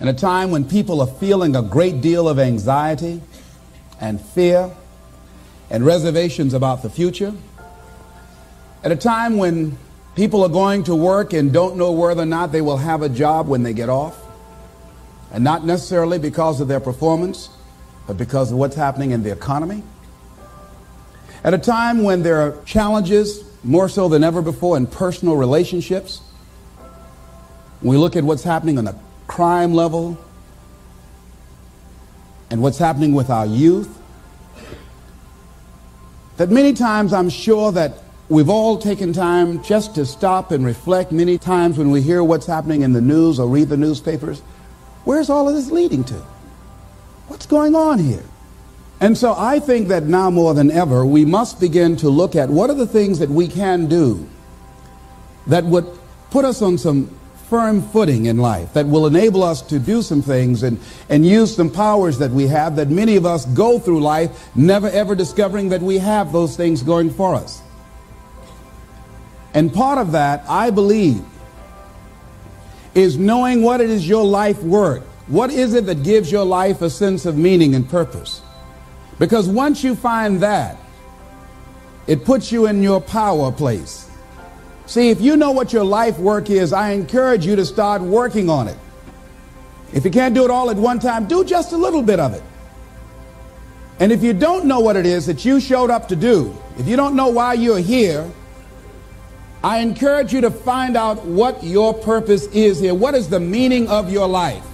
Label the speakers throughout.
Speaker 1: in a time when people are feeling a great deal of anxiety and fear and reservations about the future, at a time when people are going to work and don't know whether or not they will have a job when they get off, and not necessarily because of their performance, but because of what's happening in the economy. At a time when there are challenges, more so than ever before, in personal relationships, we look at what's happening on a crime level and what's happening with our youth, that many times I'm sure that we've all taken time just to stop and reflect many times when we hear what's happening in the news or read the newspapers. Where's all of this leading to? What's going on here? And so I think that now more than ever, we must begin to look at what are the things that we can do that would put us on some firm footing in life that will enable us to do some things and, and use some powers that we have that many of us go through life never ever discovering that we have those things going for us. And part of that, I believe, is knowing what it is your life worth. What is it that gives your life a sense of meaning and purpose? Because once you find that, it puts you in your power place. See, if you know what your life work is, I encourage you to start working on it. If you can't do it all at one time, do just a little bit of it. And if you don't know what it is that you showed up to do, if you don't know why you're here, I encourage you to find out what your purpose is here. What is the meaning of your life?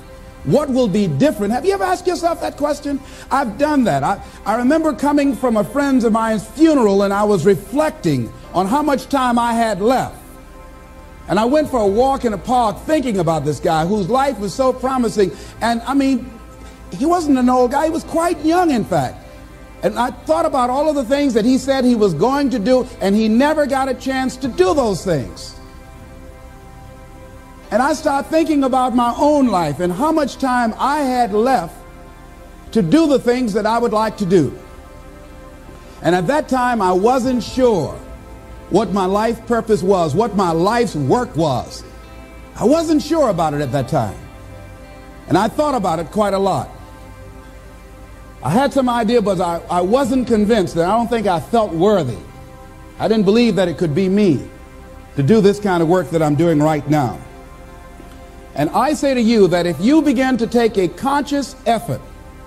Speaker 1: What will be different? Have you ever asked yourself that question? I've done that. I, I remember coming from a friend of mine's funeral and I was reflecting on how much time I had left. And I went for a walk in a park thinking about this guy whose life was so promising. And I mean, he wasn't an old guy, he was quite young, in fact. And I thought about all of the things that he said he was going to do, and he never got a chance to do those things. And I started thinking about my own life and how much time I had left to do the things that I would like to do. And at that time, I wasn't sure what my life purpose was, what my life's work was. I wasn't sure about it at that time. And I thought about it quite a lot. I had some idea, but I, I wasn't convinced, and I don't think I felt worthy. I didn't believe that it could be me to do this kind of work that I'm doing right now. And I say to you that if you begin to take a conscious effort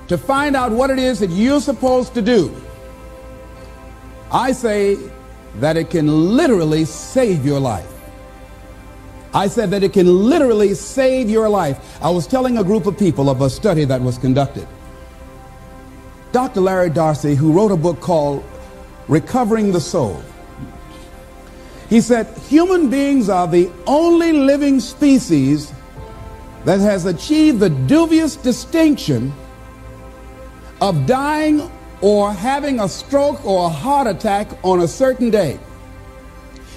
Speaker 1: to find out what it is that you're supposed to do, I say that it can literally save your life. I said that it can literally save your life. I was telling a group of people of a study that was conducted. Dr. Larry Dossey, who wrote a book called Recovering the Soul, he said, human beings are the only living species that has achieved the dubious distinction of dying or having a stroke or a heart attack on a certain day.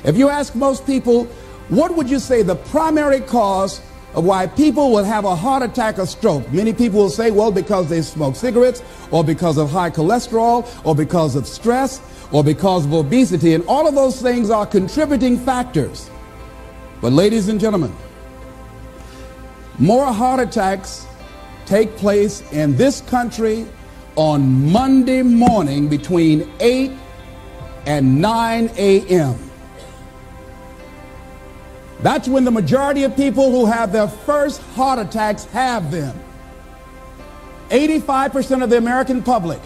Speaker 1: If you ask most people, what would you say the primary cause of why people will have a heart attack or stroke? Many people will say, well, because they smoke cigarettes, or because of high cholesterol, or because of stress, or because of obesity. And all of those things are contributing factors. But, ladies and gentlemen, more heart attacks take place in this country on Monday morning between 8 and 9 a.m. That's when the majority of people who have their first heart attacks have them. 85% of the American public,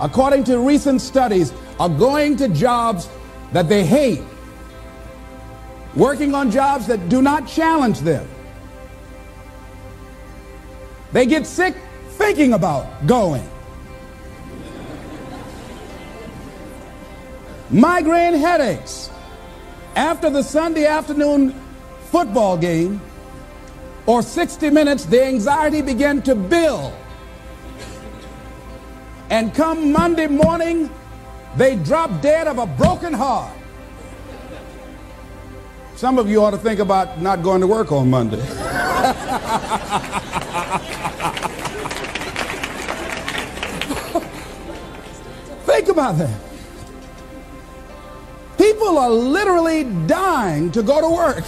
Speaker 1: according to recent studies, are going to jobs that they hate, working on jobs that do not challenge them. They get sick thinking about going. Migraine headaches. After the Sunday afternoon football game or 60 minutes, the anxiety began to build. And come Monday morning, they drop dead of a broken heart. Some of you ought to think about not going to work on Monday. think about that. People are literally dying to go to work.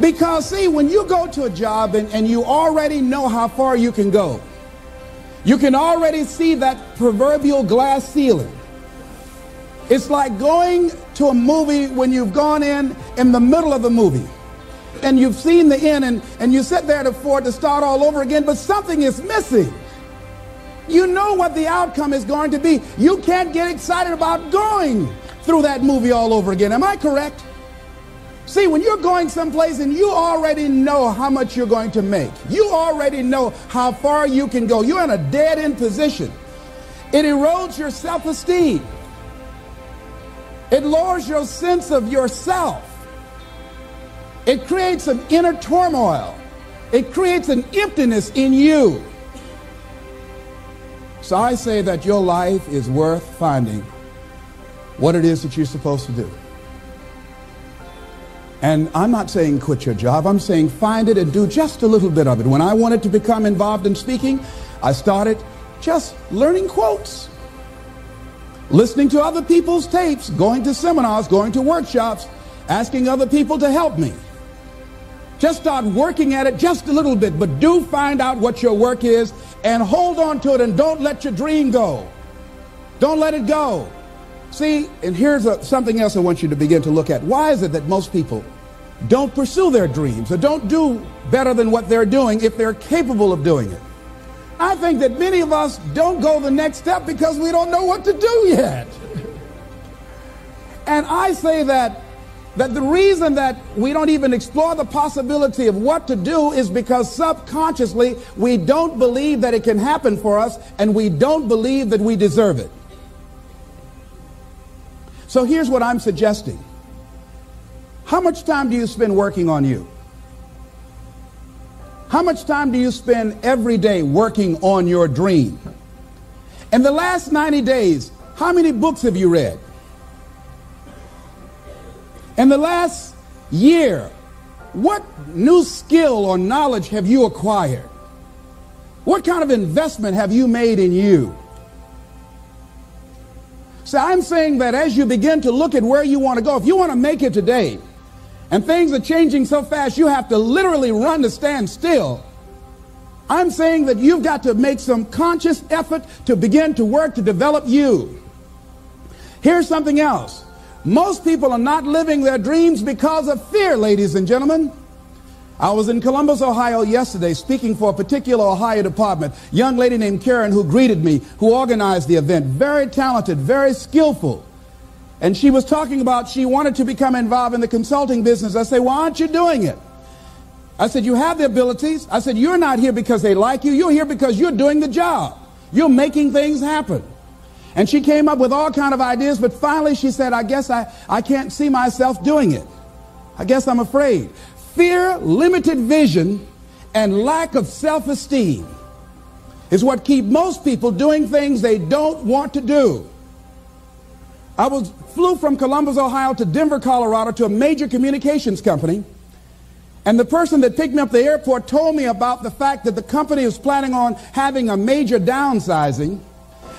Speaker 1: because, see, when you go to a job and, and you already know how far you can go, you can already see that proverbial glass ceiling. It's like going to a movie when you've gone in in the middle of the movie and you've seen the end and, and you sit there to, for to start all over again, but something is missing. You know what the outcome is going to be. You can't get excited about going through that movie all over again. Am I correct? See, when you're going someplace and you already know how much you're going to make, you already know how far you can go, you're in a dead end position. It erodes your self esteem, it lowers your sense of yourself, it creates an inner turmoil, it creates an emptiness in you. So I say that your life is worth finding what it is that you're supposed to do. And I'm not saying quit your job. I'm saying find it and do just a little bit of it. When I wanted to become involved in speaking, I started just learning quotes, listening to other people's tapes, going to seminars, going to workshops, asking other people to help me. Just start working at it just a little bit, but do find out what your work is and hold on to it and don't let your dream go. Don't let it go. See, and here's a, something else I want you to begin to look at. Why is it that most people don't pursue their dreams or don't do better than what they're doing if they're capable of doing it? I think that many of us don't go the next step because we don't know what to do yet. and I say that that the reason that we don't even explore the possibility of what to do is because subconsciously we don't believe that it can happen for us and we don't believe that we deserve it. So here's what I'm suggesting. How much time do you spend working on you? How much time do you spend every day working on your dream? In the last 90 days, how many books have you read? In the last year, what new skill or knowledge have you acquired? What kind of investment have you made in you? So I'm saying that as you begin to look at where you want to go, if you want to make it today, and things are changing so fast you have to literally run to stand still, I'm saying that you've got to make some conscious effort to begin to work to develop you. Here's something else. Most people are not living their dreams because of fear, ladies and gentlemen. I was in Columbus, Ohio yesterday speaking for a particular Ohio department. Young lady named Karen who greeted me, who organized the event. Very talented, very skillful. And she was talking about she wanted to become involved in the consulting business. I say, why aren't you doing it? I said, you have the abilities. I said, you're not here because they like you. You're here because you're doing the job. You're making things happen. And she came up with all kind of ideas, but finally she said, I guess I, I can't see myself doing it. I guess I'm afraid. Fear, limited vision, and lack of self-esteem is what keep most people doing things they don't want to do. I was flew from Columbus, Ohio to Denver, Colorado to a major communications company. And the person that picked me up at the airport told me about the fact that the company was planning on having a major downsizing.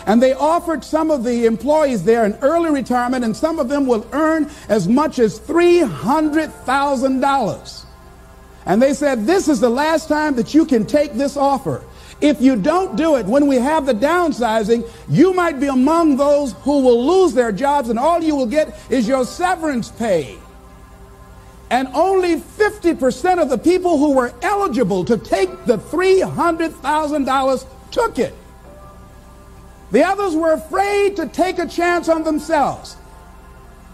Speaker 1: And they offered some of the employees there an early retirement, and some of them will earn as much as $300,000. And they said, This is the last time that you can take this offer. If you don't do it when we have the downsizing, you might be among those who will lose their jobs, and all you will get is your severance pay. And only 50% of the people who were eligible to take the $300,000 took it. The others were afraid to take a chance on themselves.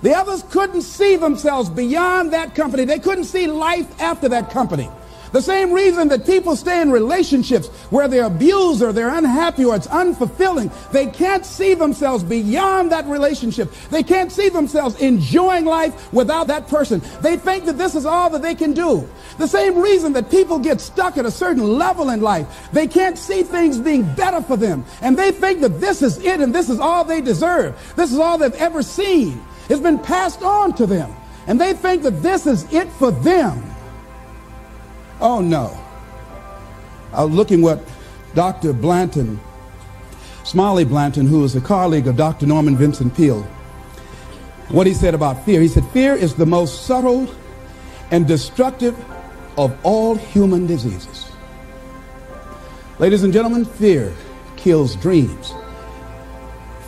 Speaker 1: The others couldn't see themselves beyond that company. They couldn't see life after that company. The same reason that people stay in relationships where they're abused or they're unhappy or it's unfulfilling. They can't see themselves beyond that relationship. They can't see themselves enjoying life without that person. They think that this is all that they can do. The same reason that people get stuck at a certain level in life. They can't see things being better for them. And they think that this is it and this is all they deserve. This is all they've ever seen. It's been passed on to them. And they think that this is it for them. Oh no. I was looking what Dr. Blanton, Smiley Blanton, who was a colleague of Dr. Norman Vincent Peale, what he said about fear. He said, Fear is the most subtle and destructive of all human diseases. Ladies and gentlemen, fear kills dreams.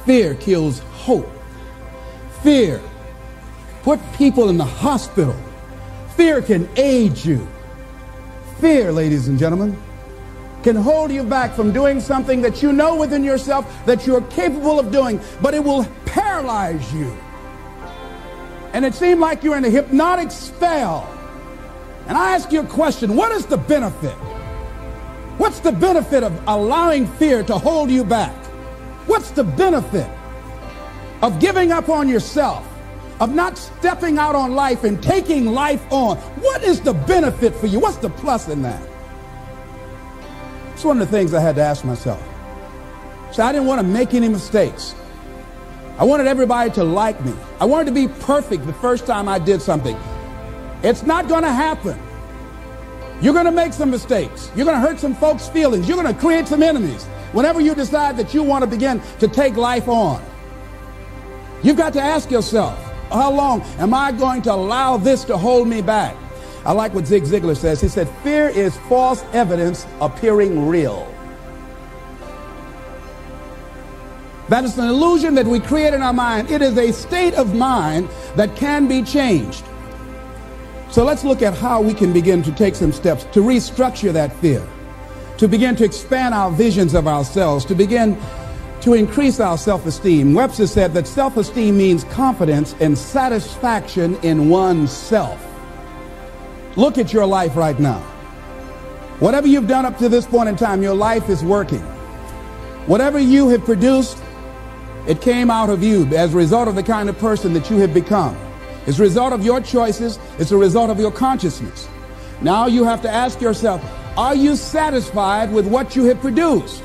Speaker 1: Fear kills hope. Fear put people in the hospital. Fear can age you. Fear, ladies and gentlemen, can hold you back from doing something that you know within yourself that you're capable of doing, but it will paralyze you. And it seemed like you're in a hypnotic spell. And I ask you a question what is the benefit? What's the benefit of allowing fear to hold you back? What's the benefit of giving up on yourself? Of not stepping out on life and taking life on? What is the benefit for you? What's the plus in that? It's one of the things I had to ask myself. So I didn't want to make any mistakes. I wanted everybody to like me. I wanted to be perfect the first time I did something. It's not going to happen. You're going to make some mistakes. You're going to hurt some folks' feelings. You're going to create some enemies whenever you decide that you want to begin to take life on. You've got to ask yourself, how long am I going to allow this to hold me back? I like what Zig Ziglar says. He said, fear is false evidence appearing real. That is an illusion that we create in our mind. It is a state of mind that can be changed. So let's look at how we can begin to take some steps to restructure that fear, to begin to expand our visions of ourselves, to begin to increase our self-esteem. Webster said that self-esteem means confidence and satisfaction in oneself. Look at your life right now. Whatever you've done up to this point in time, your life is working. Whatever you have produced, it came out of you as a result of the kind of person that you have become. It's a result of your choices. It's a result of your consciousness. Now you have to ask yourself, are you satisfied with what you have produced?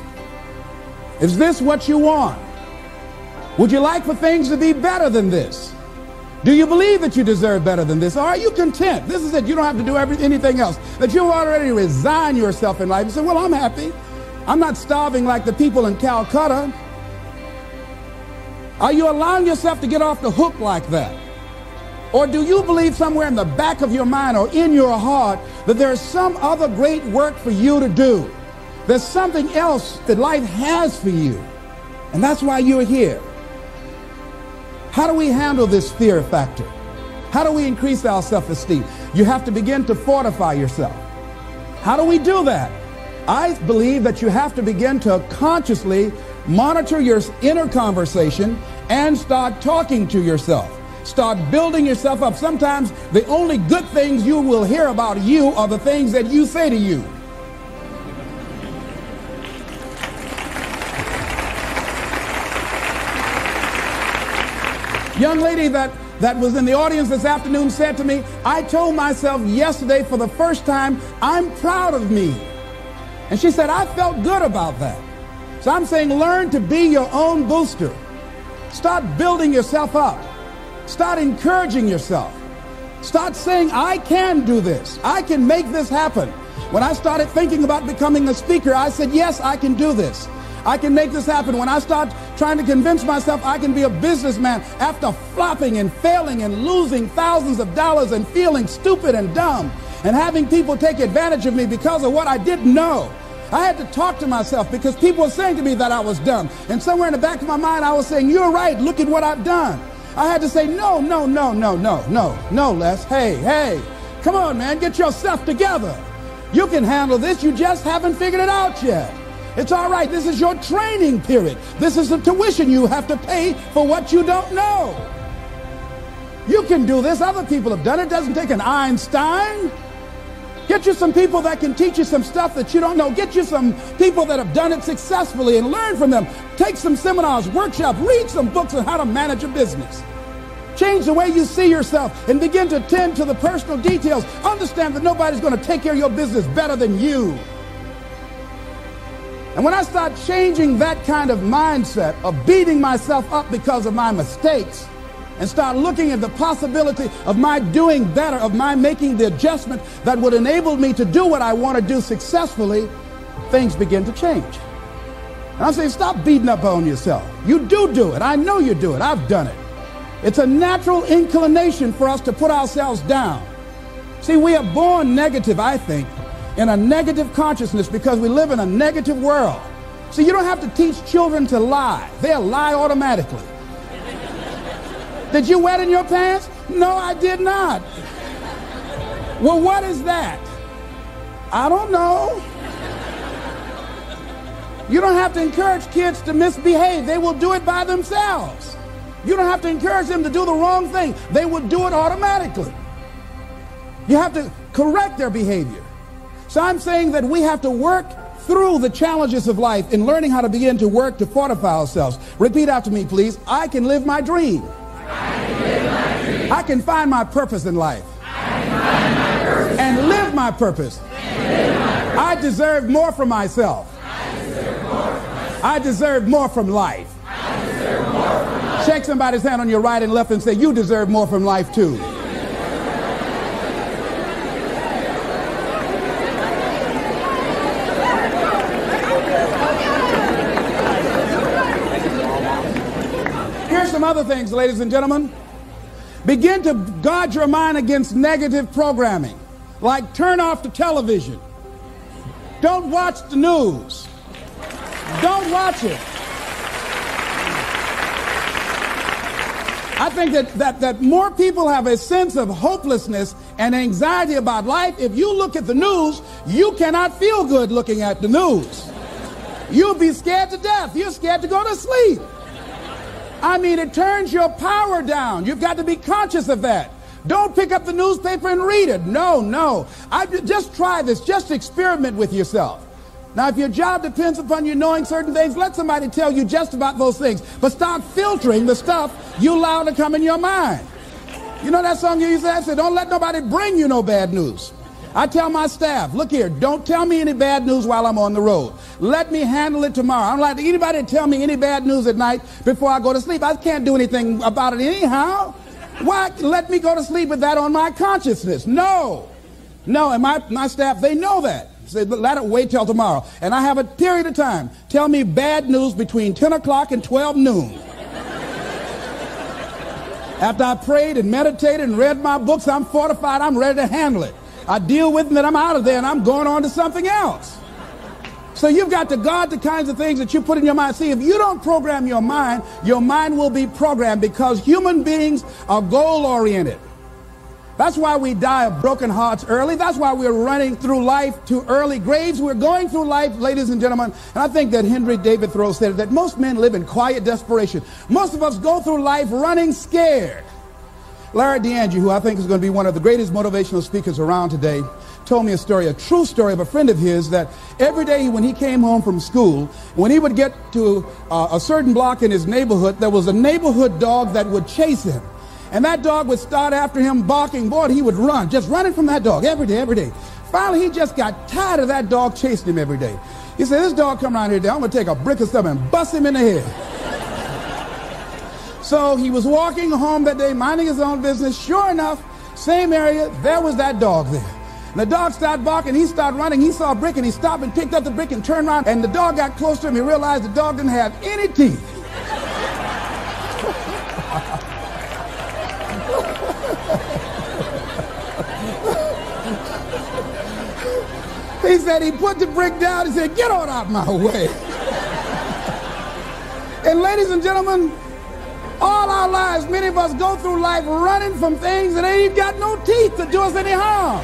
Speaker 1: Is this what you want? Would you like for things to be better than this? Do you believe that you deserve better than this? Or are you content? This is it. You don't have to do anything else. That you already resign yourself in life and say, well, I'm happy. I'm not starving like the people in Calcutta. Are you allowing yourself to get off the hook like that? Or do you believe somewhere in the back of your mind or in your heart that there's some other great work for you to do? There's something else that life has for you. And that's why you're here. How do we handle this fear factor? How do we increase our self-esteem? You have to begin to fortify yourself. How do we do that? I believe that you have to begin to consciously monitor your inner conversation and start talking to yourself. Start building yourself up. Sometimes the only good things you will hear about you are the things that you say to you. Young lady that, that was in the audience this afternoon said to me, I told myself yesterday for the first time, I'm proud of me. And she said, I felt good about that. So I'm saying learn to be your own booster. Start building yourself up. Start encouraging yourself. Start saying, I can do this. I can make this happen. When I started thinking about becoming a speaker, I said, yes, I can do this. I can make this happen. When I start trying to convince myself I can be a businessman after flopping and failing and losing thousands of dollars and feeling stupid and dumb and having people take advantage of me because of what I didn't know. I had to talk to myself because people were saying to me that I was dumb. And somewhere in the back of my mind, I was saying, You're right. Look at what I've done. I had to say, no, no, no, no, no, no, no, Les. Hey, hey, come on, man, get yourself together. You can handle this. You just haven't figured it out yet. It's all right. This is your training period. This is the tuition you have to pay for what you don't know. You can do this. Other people have done it. Doesn't take an Einstein. Get you some people that can teach you some stuff that you don't know. Get you some people that have done it successfully and learn from them. Take some seminars, workshops, read some books on how to manage a business. Change the way you see yourself and begin to tend to the personal details. Understand that nobody's going to take care of your business better than you. And when I start changing that kind of mindset of beating myself up because of my mistakes, and start looking at the possibility of my doing better, of my making the adjustment that would enable me to do what I want to do successfully, things begin to change. And I say, stop beating up on yourself. You do do it. I know you do it. I've done it. It's a natural inclination for us to put ourselves down. See, we are born negative, I think, in a negative consciousness because we live in a negative world. See, you don't have to teach children to lie. They'll lie automatically. Did you wet in your pants? No, I did not. Well, what is that? I don't know. You don't have to encourage kids to misbehave. They will do it by themselves. You don't have to encourage them to do the wrong thing. They will do it automatically. You have to correct their behavior. So I'm saying that we have to work through the challenges of life in learning how to begin to work to fortify ourselves. Repeat after me, please. I can live my dream. I can, my dream. I can find my purpose in life. And live my purpose. Live my purpose. I deserve more from myself. I deserve more from life. Shake somebody's hand on your right and left and say, You deserve more from life too. Other things, ladies and gentlemen. Begin to guard your mind against negative programming, like turn off the television. Don't watch the news. Don't watch it. I think that, that, that more people have a sense of hopelessness and anxiety about life. If you look at the news, you cannot feel good looking at the news. You'll be scared to death. You're scared to go to sleep. I mean, it turns your power down. You've got to be conscious of that. Don't pick up the newspaper and read it. No, no. I, just try this. Just experiment with yourself. Now, if your job depends upon you knowing certain things, let somebody tell you just about those things. But start filtering the stuff you allow to come in your mind. You know that song you used to say, don't let nobody bring you no bad news. I tell my staff, look here, don't tell me any bad news while I'm on the road. Let me handle it tomorrow. I don't like anybody to tell me any bad news at night before I go to sleep. I can't do anything about it anyhow. Why let me go to sleep with that on my consciousness? No. No, and my, my staff, they know that. Say, let it wait till tomorrow. And I have a period of time. Tell me bad news between 10 o'clock and 12 noon. After I prayed and meditated and read my books, I'm fortified. I'm ready to handle it. I deal with them and I'm out of there and I'm going on to something else. So you've got to guard the kinds of things that you put in your mind. See, if you don't program your mind, your mind will be programmed because human beings are goal oriented. That's why we die of broken hearts early. That's why we're running through life to early graves. We're going through life, ladies and gentlemen. And I think that Henry David Thoreau said that most men live in quiet desperation. Most of us go through life running scared. Larry DiAngi, who I think is going to be one of the greatest motivational speakers around today, told me a story, a true story of a friend of his that every day when he came home from school, when he would get to uh, a certain block in his neighborhood, there was a neighborhood dog that would chase him. And that dog would start after him barking. Boy, he would run, just running from that dog every day, every day. Finally, he just got tired of that dog chasing him every day. He said, this dog come around here today, I'm going to take a brick of something and bust him in the head. So he was walking home that day, minding his own business. Sure enough, same area, there was that dog there. And the dog started barking. He started running. He saw a brick and he stopped and picked up the brick and turned around. And the dog got close to him. He realized the dog didn't have any teeth. He said he put the brick down. He said, get on out my way. and ladies and gentlemen, all our lives, many of us go through life running from things that ain't got no teeth to do us any harm.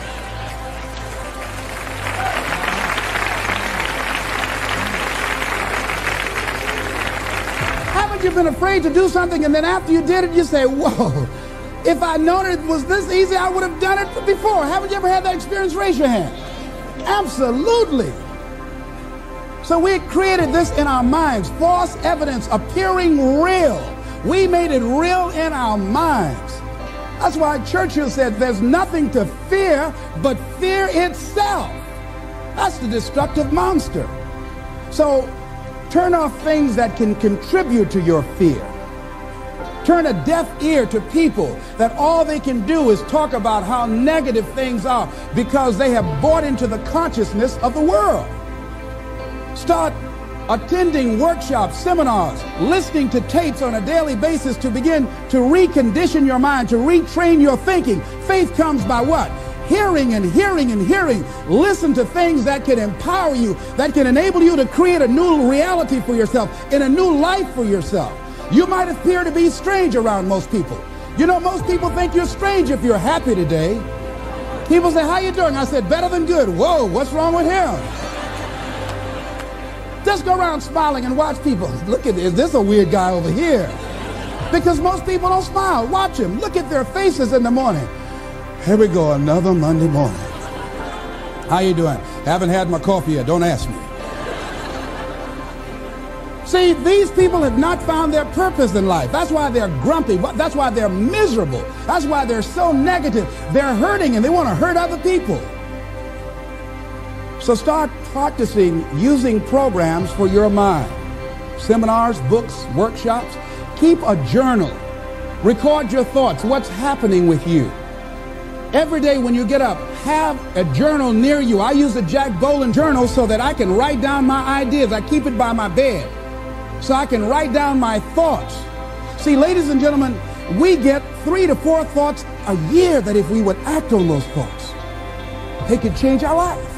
Speaker 1: Haven't you been afraid to do something and then after you did it, you say, whoa, if I'd known it was this easy, I would have done it before. Haven't you ever had that experience? Raise your hand. Absolutely. So we created this in our minds, false evidence appearing real. We made it real in our minds. That's why Churchill said there's nothing to fear but fear itself. That's the destructive monster. So turn off things that can contribute to your fear. Turn a deaf ear to people that all they can do is talk about how negative things are because they have bought into the consciousness of the world. Start attending workshops, seminars, listening to tapes on a daily basis to begin to recondition your mind, to retrain your thinking. Faith comes by what? hearing and hearing and hearing. Listen to things that can empower you, that can enable you to create a new reality for yourself and a new life for yourself. You might appear to be strange around most people. You know, most people think you're strange if you're happy today. People say, how you doing? I said, better than good. Whoa, what's wrong with him? Just go around smiling and watch people. Look at. Is this a weird guy over here? Because most people don't smile. Watch them. Look at their faces in the morning. Here we go, another Monday morning. How you doing? Haven't had my coffee yet. Don't ask me. See, these people have not found their purpose in life. That's why they're grumpy. That's why they're miserable. That's why they're so negative. They're hurting and they want to hurt other people. So start practicing using programs for your mind. Seminars, books, workshops. Keep a journal. Record your thoughts, what's happening with you. Every day when you get up, have a journal near you. I use a Jack Boland journal so that I can write down my ideas. I keep it by my bed so I can write down my thoughts. See, ladies and gentlemen, we get three to four thoughts a year that if we would act on those thoughts, they could change our life.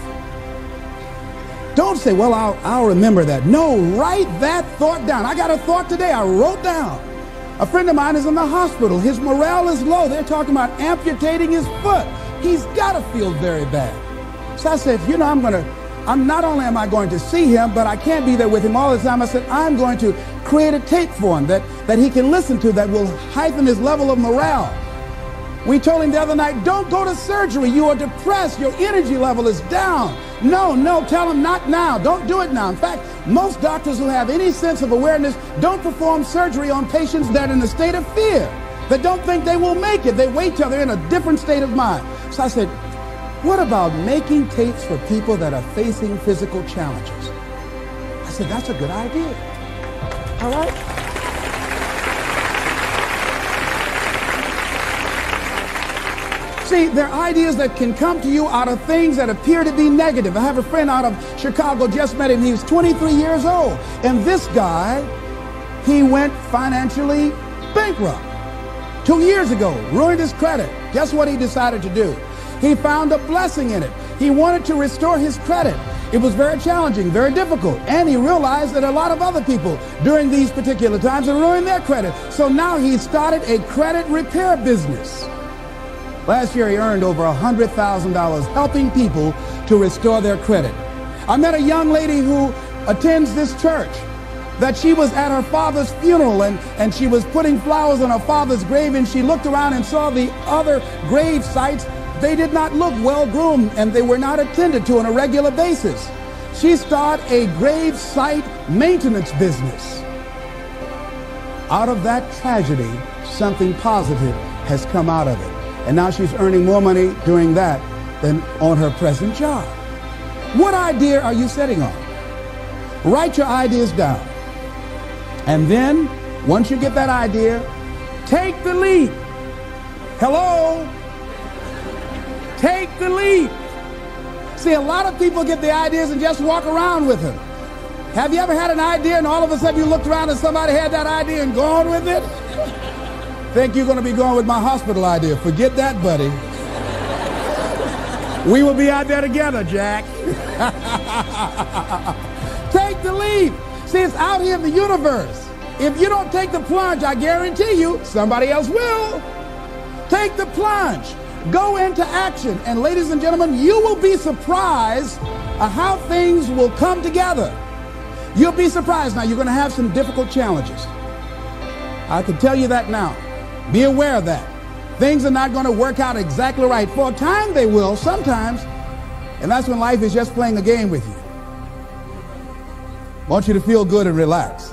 Speaker 1: Don't say, well, I'll, I'll remember that. No, write that thought down. I got a thought today. I wrote down. A friend of mine is in the hospital. His morale is low. They're talking about amputating his foot. He's got to feel very bad. So I said, you know, I'm going to, I'm not only am I going to see him, but I can't be there with him all the time. I said, I'm going to create a tape for him that, that he can listen to that will heighten his level of morale. We told him the other night, don't go to surgery. You are depressed. Your energy level is down. No, no, tell him not now. Don't do it now. In fact, most doctors who have any sense of awareness don't perform surgery on patients that are in a state of fear, that don't think they will make it. They wait till they're in a different state of mind. So I said, what about making tapes for people that are facing physical challenges? I said, that's a good idea. All right? See, there are ideas that can come to you out of things that appear to be negative. I have a friend out of Chicago, just met him. He was 23 years old. And this guy, he went financially bankrupt. Two years ago, ruined his credit. Guess what he decided to do? He found a blessing in it. He wanted to restore his credit. It was very challenging, very difficult. And he realized that a lot of other people during these particular times had ruined their credit. So now he started a credit repair business. Last year, he earned over $100,000 helping people to restore their credit. I met a young lady who attends this church that she was at her father's funeral and, and she was putting flowers on her father's grave and she looked around and saw the other grave sites. They did not look well groomed and they were not attended to on a regular basis. She started a grave site maintenance business. Out of that tragedy, something positive has come out of it. And now she's earning more money doing that than on her present job. What idea are you setting on? Write your ideas down. And then, once you get that idea, take the leap. Hello? Take the leap. See, a lot of people get the ideas and just walk around with them. Have you ever had an idea and all of a sudden you looked around and somebody had that idea and gone with it? Think you're going to be going with my hospital idea. Forget that, buddy. we will be out there together, Jack. take the leap. See, it's out here in the universe. If you don't take the plunge, I guarantee you, somebody else will. Take the plunge. Go into action. And ladies and gentlemen, you will be surprised at how things will come together. You'll be surprised. Now, you're going to have some difficult challenges. I can tell you that now. Be aware of that. Things are not going to work out exactly right. For a time they will, sometimes. And that's when life is just playing a game with you. I want you to feel good and relax.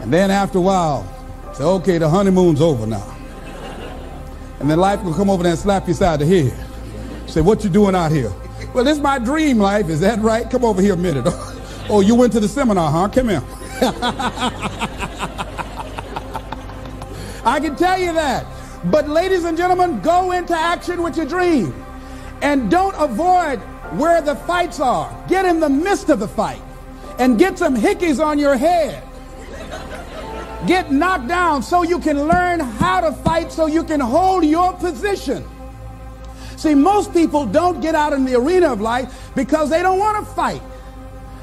Speaker 1: And then after a while, say, okay, the honeymoon's over now. And then life will come over there and slap you side of the head. Say, what you doing out here? Well, this is my dream life. Is that right? Come over here a minute. oh, you went to the seminar, huh? Come here. I can tell you that. But ladies and gentlemen, go into action with your dream. And don't avoid where the fights are. Get in the midst of the fight. And get some hickeys on your head. Get knocked down so you can learn how to fight so you can hold your position. See, most people don't get out in the arena of life because they don't want to fight.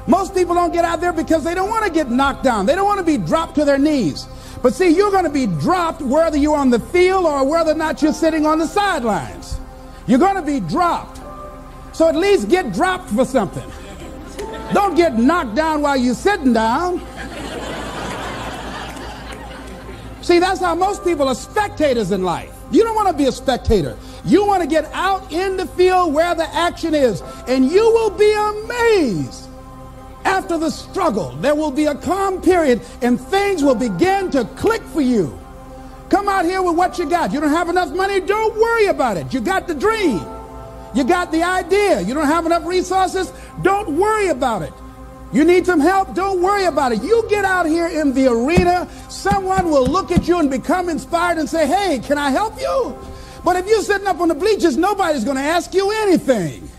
Speaker 1: Most people don't get out there because they don't want to get knocked down. They don't want to be dropped to their knees. But see, you're going to be dropped whether you're on the field or whether or not you're sitting on the sidelines. You're going to be dropped. So at least get dropped for something. Don't get knocked down while you're sitting down. See, that's how most people are spectators in life. You don't want to be a spectator. You want to get out in the field where the action is, and you will be amazed. After the struggle, there will be a calm period, and things will begin to click for you. Come out here with what you got. You don't have enough money? Don't worry about it. You got the dream. You got the idea. You don't have enough resources? Don't worry about it. You need some help? Don't worry about it. You get out here in the arena, someone will look at you and become inspired and say, Hey, can I help you? But if you're sitting up on the bleachers, nobody's going to ask you anything.